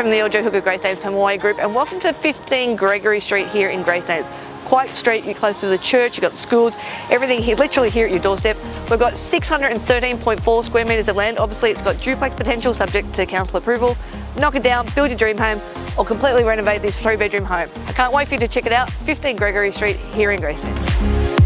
From the LJ Hooker Greystanes Pemulwuy Group and welcome to 15 Gregory Street here in Greystanes. Quite street, you're close to the church, you've got schools, everything here, literally here at your doorstep. We've got 613.4 square metres of land. Obviously it's got duplex potential subject to council approval. Knock it down, build your dream home or completely renovate this three bedroom home. I can't wait for you to check it out. 15 Gregory Street here in Greystanes.